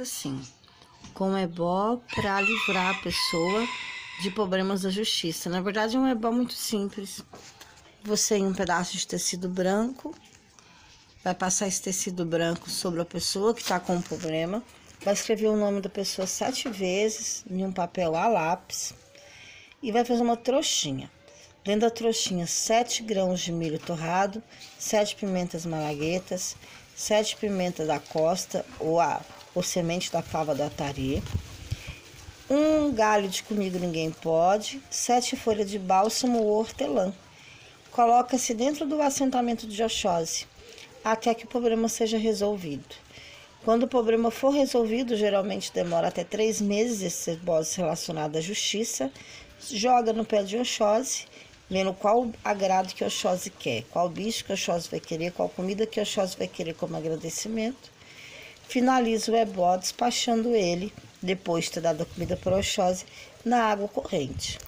assim, com ebó para livrar a pessoa de problemas da justiça. Na verdade, é um ebó muito simples. Você, em um pedaço de tecido branco, vai passar esse tecido branco sobre a pessoa que está com o problema, vai escrever o nome da pessoa sete vezes em um papel a lápis e vai fazer uma trouxinha. Dentro da trouxinha, 7 grãos de milho torrado, 7 pimentas malaguetas, 7 pimentas da costa ou a ou semente da fava do atari, um galho de comigo ninguém pode, sete folhas de bálsamo ou hortelã. Coloca-se dentro do assentamento de Oxóssi até que o problema seja resolvido. Quando o problema for resolvido, geralmente demora até três meses esse bose relacionado à justiça, joga no pé de Oxóssi, vendo qual agrado que Oxóssi quer, qual bicho que Oxóssi vai querer, qual comida que Oxóssi vai querer como agradecimento finaliza o ebó despachando ele, depois de ter dado a comida para Oxóssi, na água corrente.